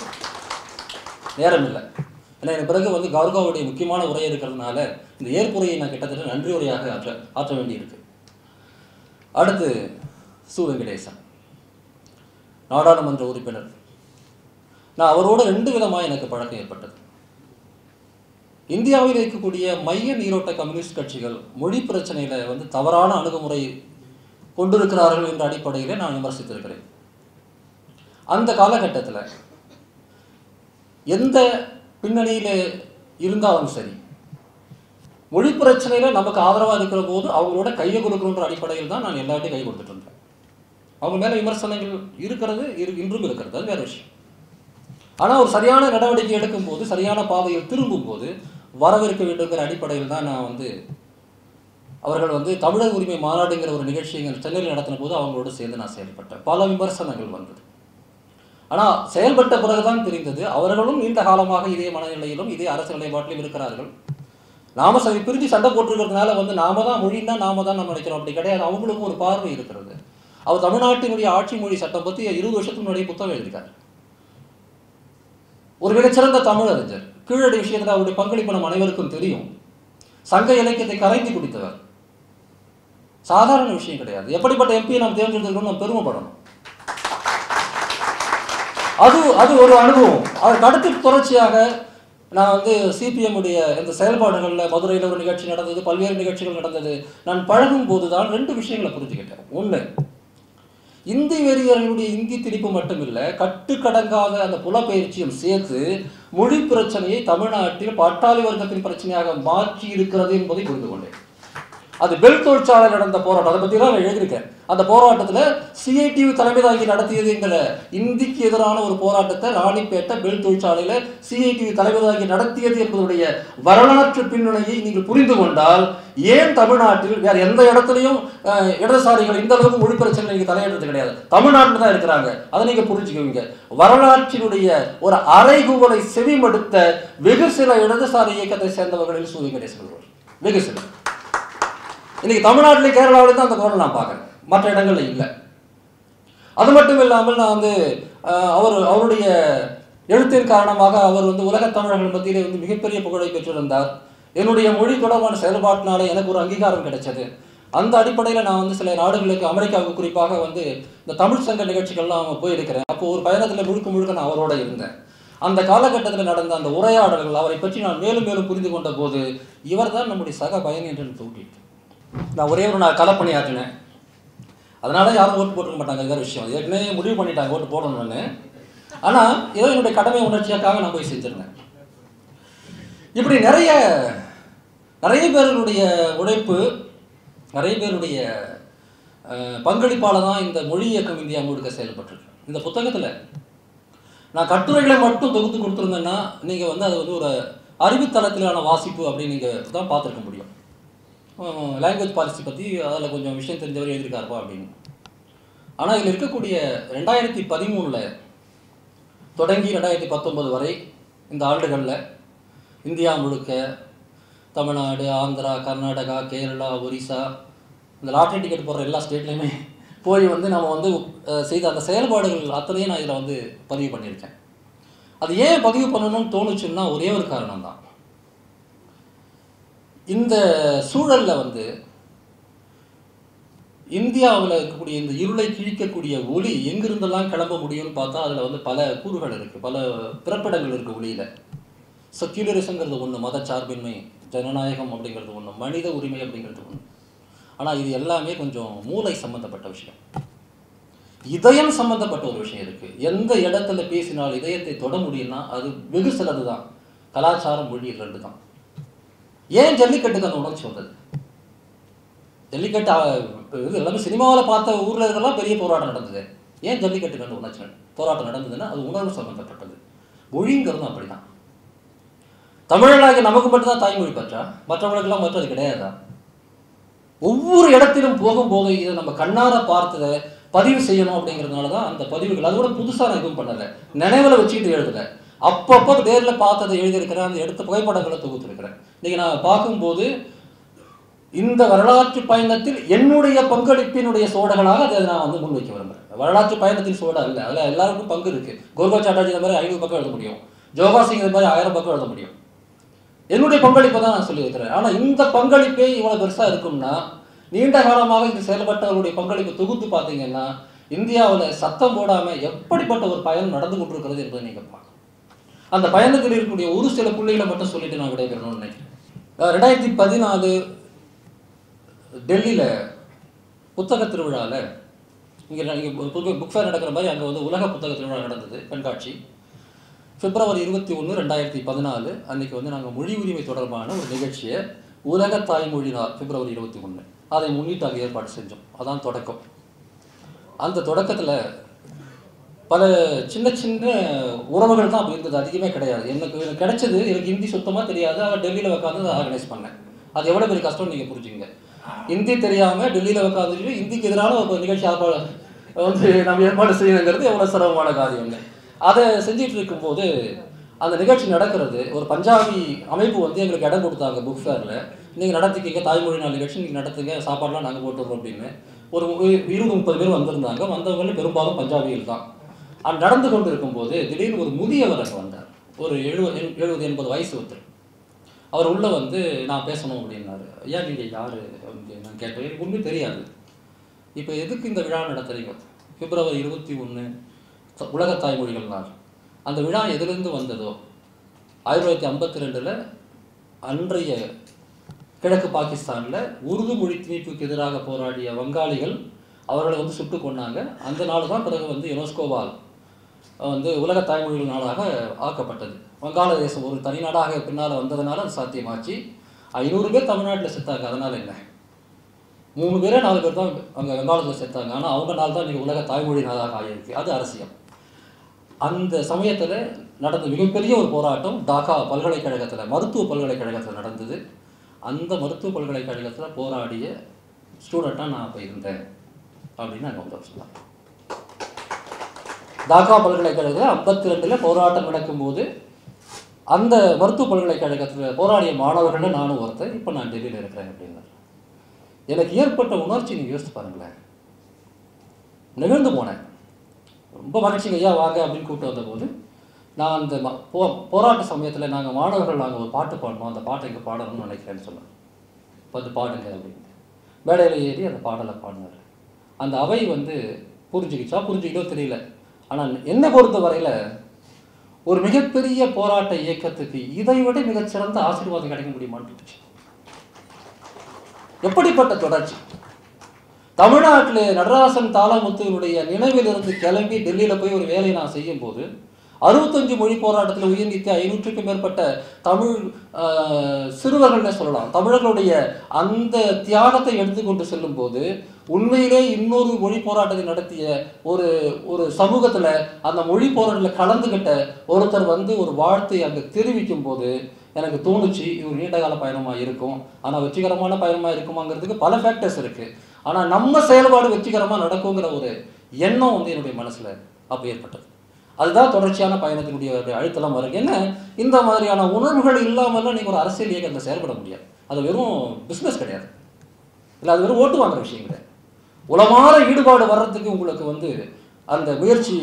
நேரம் இல்லை ஏன்னா எனக்கு பிறகு வந்து கௌரவாவுடைய முக்கியமான உரை இருக்கிறதுனால இந்த ஏற்புரையை நான் கிட்டத்தட்ட நன்றி உரையாக ஆற்ற ஆற்ற வேண்டியிருக்கு. அடுத்து சு. வெங்கடேசன் நாடாளுமன்ற உறுப்பினர். நான் அவரோட ரெண்டு விதமாக எனக்கு பழக்கம் ஏற்பட்டது. இந்தியாவில் இருக்கக்கூடிய மைய நீரோட்ட கம்யூனிஸ்ட் கட்சிகள் மொழி பிரச்சனையில் வந்து தவறான அணுகுமுறை கொண்டிருக்கிறார்கள் என்ற அடிப்படையில் நான் விமர்சித்திருக்கிறேன். அந்த காலகட்டத்தில் எந்த பின்னணியில் இருந்தாலும் சரி மொழி பிரச்சனையில் நமக்கு ஆதரவாக இருக்கிற போது அவங்களோட கையை கொடுக்கணுன்ற அடிப்படையில் தான் நான் எல்லாத்தையும் கை கொடுத்துட்டு இருந்தேன். அவங்க மேலே விமர்சனங்கள் இருக்கிறது இரு- இன்றும் இருக்கிறது. அது வேறு விஷயம். ஆனால் ஒரு சரியான நடவடிக்கை எடுக்கும்போது சரியான பாதையில் திரும்பும்போது வரவேற்க வேண்டுங்கிற அடிப்படையில் தான் நான் வந்து அவர்கள் வந்து தமிழர் உரிமை மாநாடுங்கிற ஒரு நிகழ்ச்சியை சென்னையில் நடத்தின போது அவங்களோட சேர்ந்து நான் செயல்பட்டேன். பல விமர்சனங்கள் வந்தது. ஆனால் செயல்பட்ட பிறகுதான் தெரிந்தது அவர்களும் நீண்ட காலமாக இதே மனநிலையிலும் இதே அரசு நிலைப்பாட்டிலும் இருக்கிறார்கள். நாம சரி பிரிஞ்சு சண்டை போட்டிருக்கிறதுனால வந்து நாம தான் மொழின்னா நாம தான் நம்ம நினைக்கிறோம். அப்படி கிடையாது. அவங்களுக்கும் ஒரு பார்வை இருக்கிறது. அவர் தமிழ்நாட்டினுடைய ஆட்சி மொழி சட்டம் பற்றி இருபது வருஷத்துக்கு முன்னாடி புத்தகம் எழுதியிருக்காரு. ஒரு மிகச்சிறந்த தமிழ் அறிஞர். கீழடி விஷயத்தில் அவருடைய பங்களிப்பு நம் அனைவருக்கும் தெரியும். சங்க இலக்கியத்தை கரைந்து குடித்தவர். சாதாரண விஷயம் கிடையாது. எப்படிப்பட்ட எம்பியை நாம் தேர்ந்தெடுத்துக்கணும் நாம் பெருமைப்படணும். அது அது ஒரு அனுபவம். அதற்கு அடுத்து தொடர்ச்சியாக நான் வந்து சிபிஎம்முடைய இந்த செயல்பாடுகளில் மதுரையில் ஒரு நிகழ்ச்சி நடந்தது பல்வேறு நிகழ்ச்சிகள் நடந்தது. நான் பழகும் போது தான் ரெண்டு விஷயங்களை புரிஞ்சுக்கிட்டேன். ஒன்று இந்தி வெறியர்களுடைய இந்தி திணிப்பு மட்டுமில்லை கட்டுக்கடங்காத அந்த புலப்பெயர்ச்சியும் சேர்த்து மொழி பிரச்சனையை தமிழ்நாட்டில் பட்டாளி வர்க்கத்தின் பிரச்சனையாக மாற்றி இருக்கிறது என்பதை புரிந்து கொண்டேன் அது பெல் தொழிற்சாலை நடந்த போராட்டம். அதை பற்றி தான் நான் எழுதியிருக்கேன். அந்த போராட்டத்தில் சிஐடியு தலைமை தாங்கி நடத்தியது எங்களை இந்திக்கு எதிரான ஒரு போராட்டத்தை ராணிப்பேட்டை பெல் தொழிற்சாலையில் சிஐடியு தலைமை தாங்கி நடத்தியது என்பதுடைய வரலாற்று பின்னணியை நீங்கள் புரிந்து கொண்டால் ஏன் தமிழ்நாட்டில் வேற எந்த இடத்துலையும் இடதுசாரிகள் இந்த அளவுக்கு மொழி பிரச்சனை நீங்கள் தலையிடுறது கிடையாது. தமிழ்நாட்டில் தான் இருக்கிறாங்க. அதை நீங்கள் புரிஞ்சுக்குவீங்க. வரலாற்றினுடைய ஒரு அறைகூவலை செவிமடுத்த வெகு சில இடதுசாரி இயக்கத்தை சேர்ந்தவர்களில் சூரிய கணேசன் வெகு சில. இன்னைக்கு தமிழ்நாட்டிலே கேரளாவிலே தான் அந்த குரல் நான் பார்க்குறேன். மற்ற இடங்களில் இல்லை. அது மட்டும் இல்லாமல் நான் வந்து அவர் அவருடைய எழுத்தின் காரணமாக அவர் வந்து உலக தமிழர்கள் மத்தியிலே வந்து மிகப்பெரிய புகழை பெற்றிருந்தார். என்னுடைய மொழி தொடர்பான செயல்பாட்டினால எனக்கு ஒரு அங்கீகாரம் கிடைச்சது. அந்த அடிப்படையில் நான் வந்து சில நாடுகளுக்கு அமெரிக்காவுக்கு குறிப்பாக வந்து இந்த தமிழ் சங்க நிகழ்ச்சிகள்லாம் போயிருக்கிறேன். அப்போ ஒரு பயணத்தில் முழுக்க முழுக்க நான் அவரோட இருந்தேன். அந்த காலகட்டத்தில் நடந்த அந்த உரையாடல்கள் அவரை பற்றி நான் மேலும் மேலும் புரிந்து கொண்ட போது இவர்தான் நம்முடைய சக பயணி என்று எனக்கு நான் ஒரே ஒரு நான் களப்பணியாற்றினேன் அதனால யாரும் ஓட்டு போட்டுக்க மாட்டாங்க இது விஷயம். ஏற்கனவே முடிவு பண்ணிட்டாங்க ஓட்டு போடணும்னு. ஆனால் ஏதோ என்னுடைய கடமை உணர்ச்சியாக்காக நான் போய் செஞ்சிருந்தேன். இப்படி நிறைய நிறைய பேருடைய உழைப்பு நிறைய பேருடைய பங்களிப்பால் தான் இந்த மொழி இயக்கம் இந்தியா முழுக்க செயல்பட்டுருக்கு. இந்த புத்தகத்தில் நான் கட்டுரைகளை மட்டும் தொகுத்து கொடுத்துருந்தேன்னா நீங்கள் வந்து அது வந்து ஒரு அறிவுத்தளத்திலான வாசிப்பு அப்படின்னு நீங்கள் தான் பார்த்துருக்க முடியும். லாங்குவேஜ் பாலிசி பற்றி அதில் கொஞ்சம் விஷயம் தெரிஞ்சவர் எழுதியிருக்காருப்பா அப்படின்னு. ஆனால் இதில் இருக்கக்கூடிய ரெண்டாயிரத்தி பதிமூணில் தொடங்கி ரெண்டாயிரத்தி பத்தொன்பது வரை இந்த ஆண்டுகளில் இந்தியா முழுக்க தமிழ்நாடு ஆந்திரா கர்நாடகா கேரளா ஒரிசா இந்த லாட்ரி டிக்கெட் போடுற எல்லா ஸ்டேட்லேயுமே போய் வந்து நம்ம வந்து செய்த அந்த செயல்பாடுகள் அத்தனையும் நான் இதில் வந்து பதிவு பண்ணியிருக்கேன். அது ஏன் பதிவு பண்ணணும்னு தோணுச்சுன்னா ஒரே ஒரு காரணம் தான் இந்த சூழலில் வந்து இந்தியாவில் இருக்கக்கூடிய இந்த இருளை கிழிக்கக்கூடிய ஒளி எங்கிருந்தெல்லாம் கிளம்ப முடியும்னு பார்த்தா அதில் வந்து பல கூறுகள் இருக்குது பல பிறப்பிடங்கள் இருக்குது ஒளியில். செக்யூலரிசங்கிறது ஒன்று மதச்சார்பின்மை ஜனநாயகம் அப்படிங்கிறது ஒன்று மனித உரிமை அப்படிங்கிறது ஒன்று ஆனால் இது எல்லாமே கொஞ்சம் மூளை சம்மந்தப்பட்ட விஷயம். இதயம் சம்மந்தப்பட்ட ஒரு விஷயம் இருக்குது எந்த இடத்துல பேசினால் இதயத்தை தொட முடியும்னா அது வெகு சிலது தான் கலாச்சாரம் மொழியிலிருந்து தான் ஏன் ஜல்லிக்கட்டுக்கு அந்த உணர்ச்சி வந்தது? ஜல்லிக்கட்டு இது எல்லாமே சினிமாவில் பார்த்த ஊரில் இருக்கலாம் பெரிய போராட்டம் நடந்தது. ஏன் ஜல்லிக்கட்டுக்கு அந்த உணர்ச்சி போராட்டம் நடந்ததுன்னா அது உணர்வு சம்பந்தப்பட்டது. மொழிங்கிறதும் அப்படிதான். தமிழனாகி நமக்கு மட்டும்தான் தாய்மொழி பற்றா? மற்றவர்களுக்கெல்லாம் மற்றது கிடையாதா? ஒவ்வொரு இடத்திலும் போகும்போது இதை நம்ம கண்ணார பார்த்ததை பதிவு செய்யணும் அப்படிங்கிறதுனால தான் அந்த பதிவுகள். அதோட புதுசாக நான் எதுவும் பண்ணலை. நினைவில் வச்சுக்கிட்டு எழுதலை அப்பப்போ நேரில் பார்த்ததை எழுதியிருக்கிறேன். அந்த எடுத்த புகைப்படங்களை தொகுத்திருக்கிறேன். இன்னைக்கு நான் பார்க்கும்போது இந்த வரலாற்று பயணத்தில் என்னுடைய பங்களிப்பினுடைய சோடகளாக அதை நான் வந்து முன்வைக்க விரும்புகிறேன் வரலாற்று பயணத்தின் சோடா இல்லை. அதில் எல்லாருக்கும் பங்கு இருக்குது கோர்கா சாட்டாஜி இந்த மாதிரி ஐநூறு பக்கம் எழுத முடியும். ஜோகா சிங் இந்த மாதிரி ஆயிரம் பக்கம் எழுத முடியும். என்னுடைய பங்களிப்பை தான் நான் சொல்லி வைக்கிறேன். ஆனால் இந்த பங்களிப்பே இவ்வளோ பெருசாக இருக்கும்னா நீண்ட காலமாக இங்கு செயல்பட்டவருடைய பங்களிப்பு தொகுத்து பார்த்தீங்கன்னா இந்தியாவில் சத்தம் போடாமல் எப்படிப்பட்ட ஒரு பயணம் நடந்து கொண்டிருக்கிறது என்பதை நீங்கள் பார்க்கலாம் அந்த பயணத்தில் இருக்கக்கூடிய ஒரு சில புள்ளிகளை மட்டும் சொல்லிட்டு நான் விடைபெறணும்னு நினைக்கிறேன். ரெண்டாயிரத்தி பதினாலு டெல்லியில் புத்தக திருவிழாவில் இங்கே இங்கே புக் ஃபேர் நடக்கிற மாதிரி அங்கே வந்து உலக புத்தக திருவிழா நடந்தது கண்காட்சி. பிப்ரவரி இருபத்தி ஒன்று ரெண்டாயிரத்தி பதினாலு அன்றைக்கி வந்து நாங்கள் மொழி உரிமை தொடர்பான ஒரு நிகழ்ச்சியை உலக தாய்மொழி நாள் பிப்ரவரி இருபத்தி ஒன்று அதை முன்னிட்டு அங்கே ஏற்பாடு செஞ்சோம். அதான் தொடக்கம். அந்த தொடக்கத்தில் பல சின்ன சின்ன உறவுகள் தான் அப்படி இருந்தது அதிகமே கிடையாது. எனக்கு எனக்கு கிடைச்சது எனக்கு ஹிந்தி சுத்தமாக தெரியாது. அவன் டெல்லியில் உட்காந்து அதை ஆர்கனைஸ் பண்ணேன். அது எவ்வளோ பெரிய கஷ்டம்னு நீங்கள் புரிஞ்சுங்க ஹிந்தி தெரியாமல் டெல்லியில் உட்காந்துட்டு ஹிந்திக்கு எதிரான ஒரு நிகழ்ச்சி ஏற்பாடு வந்து நம்ம ஏற்பாடு செய்யணுங்கிறது எவ்வளோ சிரமமான காரியங்க. அதை செஞ்சிட்டு இருக்கும்போது அந்த நிகழ்ச்சி நடக்கிறது ஒரு பஞ்சாபி அமைப்பு வந்து எங்களுக்கு இடம் கொடுத்தாங்க புக் ஃபேரில் நீங்கள் நடத்திக்கிங்க தாய்மொழி நாள் நிகழ்ச்சி நீங்கள் நடத்துங்க சாப்பாடுலாம் நாங்கள் போட்டு வரோம் அப்படின்னு. ஒரு இருபது முப்பது பேர் வந்திருந்தாங்க. வந்தவங்க பெரும்பாலும் பஞ்சாபிகள் தான். அது நடந்து கொண்டு இருக்கும்போது திடீர்னு ஒரு முதியவர் அங்கே வந்தார். ஒரு எழுபது எழுபது எண்பது வயசு ஒருத்தர். அவர் உள்ளே வந்து நான் பேசணும் அப்படின்னாரு. ஐயா நீங்கள் யார்? அப்படின்னு நான் கேட்டேன். எனக்கு ஒன்றும் தெரியாது. இப்போ எதுக்கு இந்த விழா நடத்துறீங்க? பிப்ரவரி இருபத்தி ஒன்று உலக தாய்மொழிகள் நாள். அந்த விழா எதிலிருந்து வந்ததோ? ஆயிரத்தி தொள்ளாயிரத்தி ஐம்பத்தி ரெண்டில் அன்றைய கிழக்கு பாகிஸ்தானில் உருது மொழி திணிப்புக்கு எதிராக போராடிய வங்காளிகள் அவர்களை வந்து சுட்டு கொன்னாங்க. அந்த நாள் தான் பிறகு வந்து யுனெஸ்கோவால் வந்து உலக தாய்மொழிகள் நாளாக ஆக்கப்பட்டது. வங்காளதேசம் ஒரு தனி நாடாக பின்னால் வந்ததுனால அது சாத்தியமாச்சு. ஐநூறு பேர் தமிழ்நாட்டில் செத்தாங்க அதனால் என்ன? மூணு பேரே நாலு பேர் தான் அங்கே வங்காளத்தில் செத்தாங்க. ஆனால் அவங்க நாள் தான் இன்றைக்கி உலக தாய்மொழி நாளாக ஆகியிருக்கு அது அரசியல் அந்த சமயத்தில் நடந்த மிகப்பெரிய ஒரு போராட்டம் டாக்கா பல்கலைக்கழகத்தில் மருத்துவ பல்கலைக்கழகத்தில் நடந்தது. அந்த மருத்துவ பல்கலைக்கழகத்தில் போராடிய ஸ்டூடெண்ட்டாக நான் அப்போ இருந்தேன். அப்படின்னு நாங்கள் வந்து சொல்லலாம் தாக்கா பல்கலைக்கழகத்தில் ஐம்பத்தி ரெண்டில் போராட்டம் நடக்கும்போது அந்த மருத்துவ பல்கலைக்கழகத்தில் போராடிய மாணவர்கள் நானும் ஒருத்தர் இப்போ நான் டெல்லியில் இருக்கிறேன் அப்படின்னாரு. எனக்கு ஏற்பட்ட உணர்ச்சி நீங்கள் யோசித்து பாருங்களேன். நிகழ்ந்து போனேன். ரொம்ப மகிழ்ச்சிங்க ஐயா வாங்க அப்படின்னு கூப்பிட்டு வந்தபோது நான் அந்த போ போராட்ட சமயத்தில் நாங்கள் மாணவர்கள் நாங்கள் ஒரு பாட்டு பாடணும் அந்த பாட்டை இங்கே பாடணும்னு நினைக்கிறேன்னு சொன்னேன் வந்து பாடுங்க அப்படின்னு மேடையில் ஏறி அந்த பாடலை பாடினார். அந்த அவை வந்து புரிஞ்சுக்கிச்சா புரிஞ்சுக்கிட்டோ தெரியல. ஆனால் என்னை பொறுத்த வரையில் ஒரு மிகப்பெரிய போராட்ட இயக்கத்துக்கு இதை விட மிகச்சிறந்த ஆசீர்வாதம் கிடைக்க முடியுமான்னு எப்படிப்பட்ட தொடர்ச்சி? தமிழ்நாட்டில் நடராசன் தாளமுத்துவனுடைய நினைவிலிருந்து கிளம்பி டெல்லியில் போய் ஒரு வேலையை நான் செய்யும் போது அறுபத்தஞ்சு மொழி போராட்டத்தில் உயிர் நீத்த ஐநூற்றுக்கும் மேற்பட்ட தமிழ் ஆஹ், சிறுவர்கள்னே சொல்லலாம். தமிழர்களுடைய அந்த தியாகத்தை எடுத்துக்கொண்டு செல்லும்போது உண்மையிலே இன்னொரு மொழி போராட்டத்தை நடத்திய ஒரு ஒரு சமூகத்தில் அந்த மொழி போராட்டத்தில் கலந்துக்கிட்ட ஒருத்தர் வந்து ஒரு வாழ்த்தை அங்கே தெரிவிக்கும் போது எனக்கு தோணுச்சு இது ஒரு நீண்டகால பயணமாக இருக்கும். ஆனால் வெற்றிகரமான பயணமாக இருக்குமாங்கிறதுக்கு பல ஃபேக்டர்ஸ் இருக்குது ஆனால் நம்ம செயல்பாடு வெற்றிகரமாக நடக்குங்கிற ஒரு எண்ணம் வந்து என்னுடைய மனசில் அப்போ ஏற்பட்டது. அதுதான் தொடர்ச்சியான பயணத்தினுடைய ஒரு அழுத்தலாம் வருது என்ன? இந்த மாதிரியான உணர்வுகள் இல்லாமல்லாம் நீங்கள் ஒரு அரசியல் இயக்கத்தில் செயல்பட முடியாது. அது வெறும் பிஸ்னஸ் கிடையாது. இல்லை அது வெறும் ஓட்டு வாங்குற விஷயம் கிடையாது உலமான ஈடுபாடு வர்றதுக்கு உங்களுக்கு வந்து அந்த முயற்சி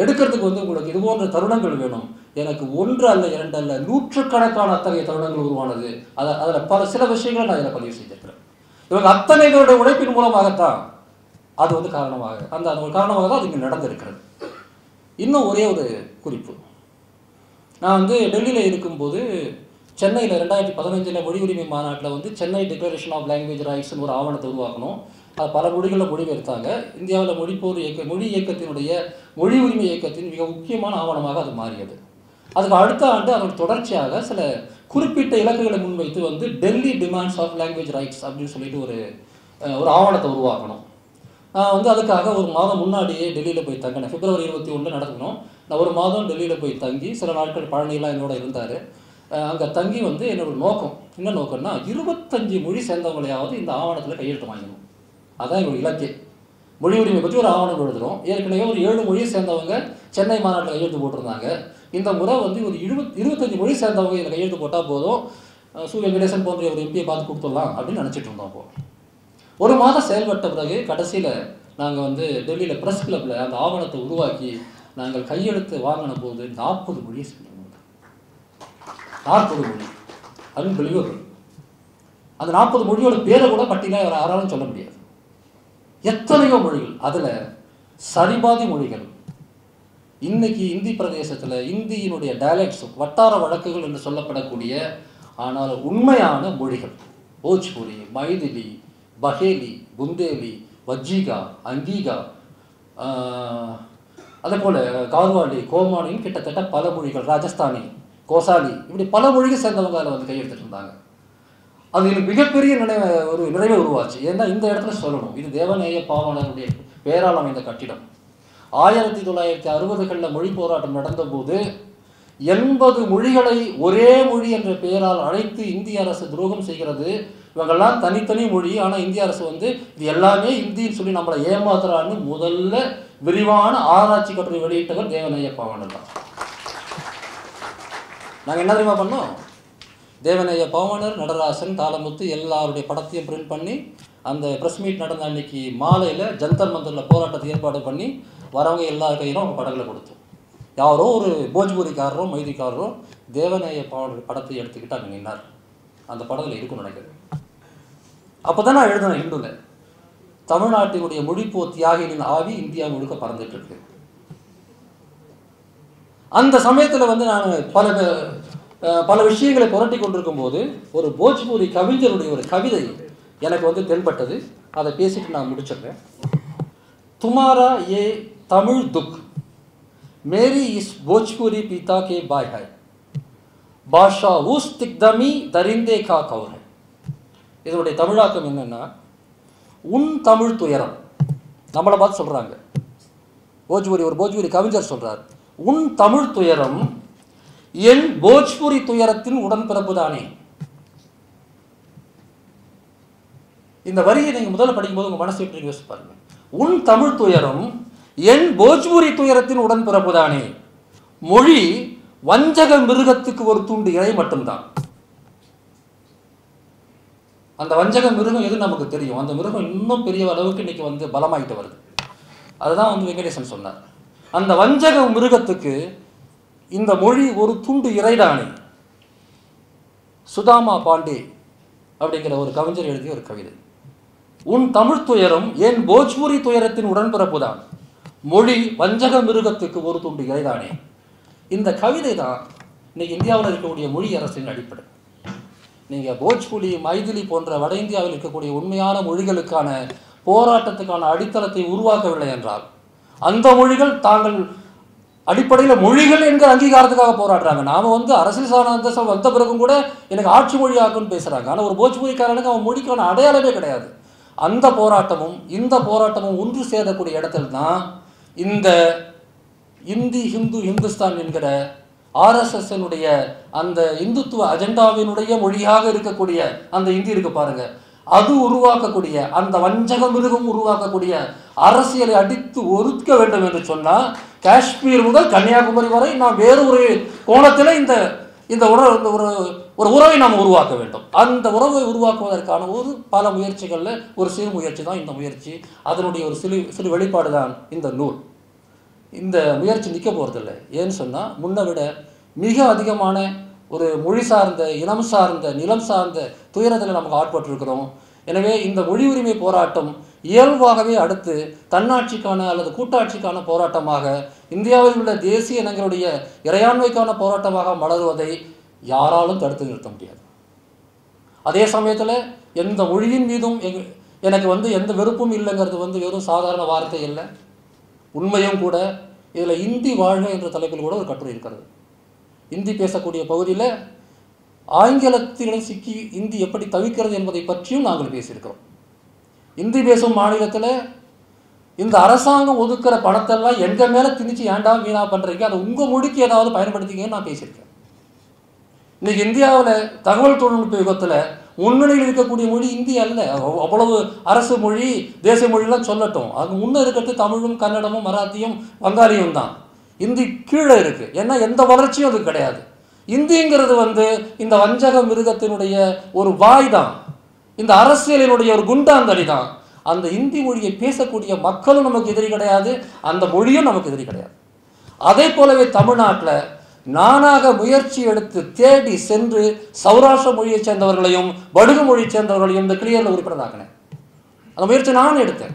எடுக்கிறதுக்கு வந்து உங்களுக்கு இது போன்ற தருணங்கள் வேணும். எனக்கு ஒன்று அல்ல இரண்டு அல்ல நூற்றுக்கணக்கான அத்தகைய தருணங்கள் உருவானது. அதை அதில் பல சில விஷயங்களை நான் இதில் பதிவு செய்திருக்கிறேன். இவங்க அத்தனை பேருடைய உழைப்பின் மூலமாகத்தான் அது வந்து காரணமாக அந்த அந்த ஒரு காரணமாக தான் அது இங்கே நடந்திருக்கிறது. இன்னும் ஒரே ஒரு குறிப்பு. நான் வந்து டெல்லியில் இருக்கும்போது சென்னையில் ரெண்டாயிரத்தி பதினஞ்சில் மொழி உரிமை மாநாட்டில் வந்து சென்னை டிக்ளரேஷன் ஆஃப் லாங்குவேஜ் ரைட்ஸ்னு ஒரு ஆவணத்தை உருவாக்கணும். பல மொழிகளில் மொழிபெயர்த்தாங்க. இந்தியாவில் மொழிப்போர் இயக்க மொழி இயக்கத்தினுடைய மொழி உரிமை இயக்கத்தின் மிக முக்கியமான ஆவணமாக அது மாறியது. அதுக்கு அடுத்த ஆண்டு அதோட தொடர்ச்சியாக சில குறிப்பிட்ட இலக்குகளை முன்வைத்து வந்து Delhi demands of language rights அப்படின்னு சொல்லிட்டு ஒரு ஒரு ஆவணத்தை உருவாக்கணும். நான் வந்து அதுக்காக ஒரு மாதம் முன்னாடியே டெல்லியில் போய் தங்கினேன். பிப்ரவரி இருபத்தி ஒன்று நடக்கணும் நான் ஒரு மாதம் டெல்லியில் போய் தங்கி சில நாட்கள் பழனியெல்லாம் என்னோட இருந்தார். அங்கே தங்கி வந்து என்னோட நோக்கம் என்ன நோக்கம்னா இருபத்தஞ்சு மொழி சேர்ந்தவங்களையாவது இந்த ஆவணத்தில் கையெழுத்து வாங்கணும். அதான் இவங்க இலக்கே. மொழி உரிமை பற்றி ஒரு ஆவணம் எழுதுறோம். ஏற்கனவே ஒரு ஏழு மொழியை சேர்ந்தவங்க சென்னை மாநாட்டில் கையெழுத்து போட்டிருந்தாங்க. இந்த முறை வந்து ஒரு இருபத் இருபத்தஞ்சு மொழி சேர்ந்தவங்க இதில் கையெழுத்து போட்டால் போதும். சூரிய சு. வெங்கடேசன் போன்ற ஒரு எம்பியை பார்த்து கொடுத்துடலாம் அப்படின்னு நினச்சிட்டு இருந்தோம் அப்போ. ஒரு மாதம் செயல்பட்ட பிறகு கடைசியில் நாங்கள் வந்து டெல்லியில் ப்ரெஸ் கிளப்பில் அந்த ஆவணத்தை உருவாக்கி நாங்கள் கையெழுத்து வாங்கின போது நாற்பது மொழியை செஞ்சோம் நாற்பது மொழி. அன்பிலிவபிள் அந்த நாற்பது மொழியோட பேரை கூட பட்டியலாக யாராலும் சொல்ல முடியாது. எத்தனையோ மொழிகள் அதில் சரிபாதி மொழிகள். இன்னைக்கு இந்தி பிரதேசத்தில் இந்தியினுடைய டயலக்ட்ஸ் வட்டார வழக்குகள் என்று சொல்லப்படக்கூடிய ஆனால் உண்மையான மொழிகள். போஜ்பூரி மைதிலி பஹேலி புந்தேலி வஜ்ஜிகா அங்கீகா அதே போல் கார்வாலி கோமானின்னு கிட்டத்தட்ட பல மொழிகள் ராஜஸ்தானி கோசாலி இப்படி பல மொழிகள் சேர்ந்தவங்க அதில் வந்து கையெழுத்துட்டு இருந்தாங்க அது எனக்கு மிகப்பெரிய நினைவு ஒரு நிறைவை உருவாச்சு. ஏன்னா இந்த இடத்துல சொல்லணும். இது தேவநேய பாவனருடைய பேரால் அமைந்த கட்டிடம். ஆயிரத்தி தொள்ளாயிரத்தி அறுபதுகளில் மொழி போராட்டம் நடந்தபோது எண்பது மொழிகளை ஒரே மொழி என்ற பெயரால் அழைத்து இந்திய அரசு துரோகம் செய்கிறது. இவங்கெல்லாம் தனித்தனி மொழி. ஆனால் இந்திய அரசு வந்து இது எல்லாமே இந்தின்னு சொல்லி நம்மளை ஏமாத்துறான்னு முதல்ல விரிவான ஆராய்ச்சி கட்டுரை வெளியிட்டவர் தேவநேய பாவனர் தான். நாங்கள் என்ன தெரியுமா பண்ணோம்? தேவனைய பவனர் நடராசன் தாளமுத்து எல்லாருடைய படத்தையும் பிரிண்ட் பண்ணி அந்த ப்ரெஸ் மீட் நடந்த அன்னைக்கு மாலையில் ஜந்தர் மந்தரில் போராட்டத்தை ஏற்பாடு பண்ணி வரவங்க எல்லார் கையிலும் அவங்க படங்களை கொடுத்தோம் யாரோ ஒரு போஜ்பூரிக்காரரோ மைதிக்காரரோ தேவநேய பவனர் படத்தை எடுத்துக்கிட்டு அங்கே நின்னார். அந்த படத்தில் இருக்கும்னு நினைக்கிறேன். அப்போ தான் நான் எழுதினேன் இந்துல தமிழ்நாட்டினுடைய மொழிப்போ தியாகிகளின் ஆவி இந்தியா முழுக்க பறந்துட்டு இருக்கு. அந்த சமயத்தில் வந்து நான் பல பல விஷயங்களை புரட்டி கொண்டிருக்கும் போது ஒரு போஜ்பூரி கவிஞருடைய ஒரு கவிதை எனக்கு வந்து தென்பட்டது. அதை பேசிட்டு நான் முடிச்சிடுறேன். துமாரா ஏ தமிழ் துக் மேரி இஸ் போஜ்பூரி பீதா கே பாய் ஹாய் பாஷா ஊஸ் திக்தமி தரிந்தே கா கவர் இதனுடைய தமிழாக்கம் என்னன்னா உன் தமிழ் துயரம். நம்மளை பார்த்து சொல்றாங்க. போஜ்பூரி ஒரு போஜ்பூரி கவிஞர் சொல்றார் உன் தமிழ் துயரம் என் போஜ்பூரி துயரத்தின் உடன்பிறப்பு தானே இந்த வரியை நீங்கள் முதல்ல படிக்கும்போது உங்க மனசு எப்படி யோசிச்சு பாருங்க. உன் தமிழ் துயரம் என் போஜ்பூரி துயரத்தின் உடன்பிறப்பு தானே மொழி வஞ்சக மிருகத்துக்கு ஒரு துண்டு இறை மட்டும்தான். அந்த வஞ்சக மிருகம் எது நமக்கு தெரியும்? அந்த மிருகம் இன்னும் பெரிய அளவுக்கு இன்னைக்கு வந்து பலமாயிட்டு வருது. அதுதான் வந்து வெங்கடேசன் சொன்னார். அந்த வஞ்சக மிருகத்துக்கு இந்த மொழி ஒரு துண்டு இறைதானே சுதாமா பாண்டே அப்படிங்கிற ஒரு கவிஞர் எழுதிய ஒரு கவிதை. உன் தமிழ் துயரம் ஏன் போஜ்பூரி துயரத்தின் உடன்பிறப்பு தான் மொழி வஞ்சக மிருகத்துக்கு ஒரு துண்டு இறைதானே. இந்த கவிதை தான் இன்னைக்கு இந்தியாவில் இருக்கக்கூடிய மொழி அரசின் அடிப்படை. நீங்கள் போஜ்புலி மைதிலி போன்ற வட இந்தியாவில் இருக்கக்கூடிய உண்மையான மொழிகளுக்கான போராட்டத்துக்கான அடித்தளத்தை உருவாக்கவில்லை என்றால் அந்த மொழிகள் தாங்கள் அடிப்படையில் மொழிகள் என்கிற அங்கீகாரத்துக்காக போராடுறாங்க. நாம வந்து அரசியல் சாதன வந்த பிறகும் கூட எனக்கு ஆட்சி மொழி பேசுகிறாங்க பேசுறாங்க. ஆனால் ஒரு போஜ்பூரிக்காரனுக்கு அவன் மொழிக்கான அடையாளமே கிடையாது. அந்த போராட்டமும் இந்த போராட்டமும் ஒன்று சேரக்கூடிய இடத்துல தான் இந்த இந்தி ஹிந்து ஹிந்துஸ்தான் என்கிற ஆர்எஸ்எஸ்னுடைய அந்த இந்துத்துவ அஜெண்டாவினுடைய மொழியாக இருக்கக்கூடிய அந்த இந்தி இருக்கு பாருங்க. அது உருவாக்கக்கூடிய அந்த வஞ்சக மிருகம் உருவாக்கக்கூடிய அரசியலை அடித்து ஒதுக்க வேண்டும் என்று சொன்னால் காஷ்மீர் முதல் கன்னியாகுமரி வரை நாம் வேறு ஒரு கோணத்தில் இந்த இந்த உறவு இந்த ஒரு ஒரு உறவை நாம் உருவாக்க வேண்டும். அந்த உறவை உருவாக்குவதற்கான ஒரு பல முயற்சிகளில் ஒரு சிறு முயற்சி தான் இந்த முயற்சி. அதனுடைய ஒரு சிறு சிறு வெளிப்பாடு தான் இந்த நூல். இந்த முயற்சி நிற்க போகிறதில்ல ஏன்னு சொன்னால் முன்னை விட மிக அதிகமான ஒரு மொழி சார்ந்த இனம் சார்ந்த நிலம் சார்ந்த துயரத்தில் நமக்கு ஆட்பட்டிருக்கிறோம். எனவே இந்த மொழி உரிமை போராட்டம் இயல்பாகவே அடுத்து தன்னாட்சிக்கான அல்லது கூட்டாட்சிக்கான போராட்டமாக இந்தியாவில் உள்ள தேசிய இனங்களுடைய இறையாண்மைக்கான போராட்டமாக மலருவதை யாராலும் தடுத்து நிறுத்த முடியாது. அதே சமயத்தில் எந்த மொழியின் மீதும் எங்க எனக்கு வந்து எந்த வெறுப்பும் இல்லைங்கிறது வந்து வெறும் சாதாரண வார்த்தை இல்லை உண்மையும் கூட இதில் இந்தி வாழ்க என்ற தலைப்பில் கூட ஒரு கட்டுரை இருக்கிறது. இந்தி பேசக்கூடிய பகுதியில் ஆங்கிலத்திடம் சிக்கி இந்தி எப்படி தவிக்கிறது என்பதை பற்றியும் நாங்கள் பேசியிருக்கிறோம். இந்தி பேசும் மாநிலத்தில் இந்த அரசாங்கம் ஒதுக்கிற பணத்தெல்லாம் எங்கள் மேலே திணிச்சு ஏண்டாம் வீணா பண்ணுறீங்க அதை உங்கள் மொழிக்கு ஏதாவது பயன்படுத்திங்கன்னு நான் பேசியிருக்கேன். இன்றைக்கி இந்தியாவில் தகவல் தொழில்நுட்ப யுகத்தில் முன்னணியில் இருக்கக்கூடிய மொழி இந்தி அல்ல. அவ்வளவு அரசு மொழி தேசிய மொழிலாம் சொல்லட்டும். அது முன்னே இருக்கிறது தமிழும் கன்னடமும் மராத்தியும் வங்காளியும் தான். இந்தி கீழே இருக்கு. ஏன்னா எந்த வளர்ச்சியும் அது கிடையாது. இந்திங்கிறது வந்து இந்த வஞ்சக மிருகத்தினுடைய ஒரு வாய் தான் இந்த அரசியலினுடைய ஒரு குண்டாந்தடி தான் அந்த இந்தி மொழியை பேசக்கூடிய மக்களும் நமக்கு எதிரி கிடையாது அந்த மொழியும் நமக்கு எதிரி கிடையாது. அதே போலவே தமிழ்நாட்டில் நானாக முயற்சி எடுத்து தேடி சென்று சௌராஷ்டிர மொழியைச் சேர்ந்தவர்களையும் வடுகு மொழியைச் சேர்ந்தவர்களையும் இந்த கிளியரில் உறுப்பினராக்கினேன் அந்த முயற்சி நானும் எடுத்தேன்.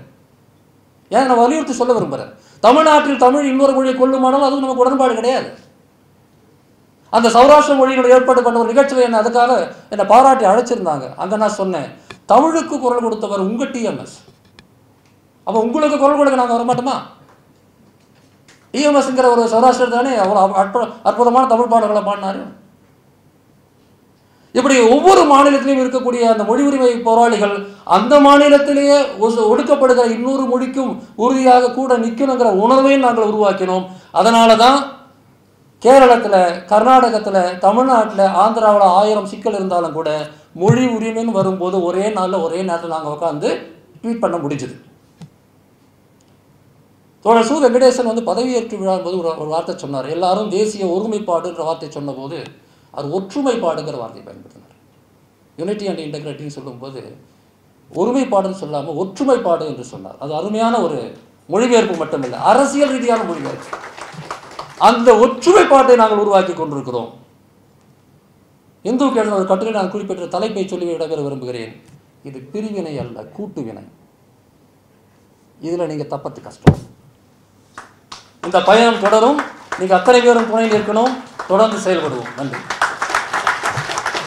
ஏன்? நான் வலியுறுத்தி சொல்ல விரும்புகிறேன் தமிழ்நாட்டில் தமிழ் இன்னொரு மொழியை கொள்ளுமானால் அதுவும் நமக்கு உடன்பாடு கிடையாது. அந்த சௌராஷ்டிர மொழியினுடைய ஏற்பாடு பண்ண ஒரு நிகழ்ச்சியில் என்ன அதுக்காக என்னை பாராட்டி அழைச்சிருந்தாங்க. அங்கே நான் சொன்னேன் தமிழுக்கு குரல் கொடுத்தவர் உங்க டிஎம்எஸ் அப்போ உங்களுக்கு குரல் கொடுக்க நாங்கள் வரமாட்டோமா? டிஎம்எஸ்ங்கிற ஒரு சௌராஷ்டிரர் தானே அவர் அற்புத அற்புதமான தமிழ் பாடல்களை பாடினார். இப்படி ஒவ்வொரு மாநிலத்திலையும் இருக்கக்கூடிய அந்த மொழி உரிமை போராளிகள் அந்த மாநிலத்திலேயே ஒடுக்கப்படுகிற இன்னொரு மொழிக்கும் உறுதியாக கூட நிற்கணுங்கிற உணர்வையும் நாங்கள் உருவாக்கினோம். அதனால தான் கேரளத்தில் கர்நாடகத்தில் தமிழ்நாட்டில் ஆந்திராவில் ஆயிரம் சிக்கல் இருந்தாலும் கூட மொழி உரிமைன்னு வரும்போது ஒரே நாளில் ஒரே நேரத்தில் நாங்கள் உட்காந்து ட்வீட் பண்ண முடிஞ்சுது. தோழர் சு. வெங்கடேசன் வந்து பதவியேற்று விழாம்போது ஒரு ஒரு வார்த்தை சொன்னார். எல்லாரும் தேசிய ஒருமைப்பாடுன்ற வார்த்தை சொன்னபோது அது ஒற்றுமைப்பாடுங்கிற வார்த்தையை பயன்படுத்தினார். யூனிட்டி அண்ட் இன்டெகிரிட்டின்னு சொல்லும்போது ஒருமைப்பாடுன்னு சொல்லாமல் ஒற்றுமைப்பாடு என்று சொன்னார். அது அருமையான ஒரு மொழிபெயர்ப்பு மட்டுமில்லை அரசியல் ரீதியான மொழிபெயர்ப்பு. அந்த ஒற்றுமைப்பாட்டை நாங்கள் உருவாக்கி கொண்டிருக்கிறோம். இந்துவுக்கு எழுதின ஒரு கட்டுரை நான் குறிப்பிட்ட தலைப்பை சொல்லி இடம்பெற விரும்புகிறேன். இது பிரிவினை அல்ல கூட்டுவினை இதில் நீங்கள் தப்பத்து கஷ்டம். இந்த பயணம் தொடரும். நீங்கள் அத்தனை பேரும் துணையில் இருக்கணும். தொடர்ந்து செயல்படுவோம். நன்றி.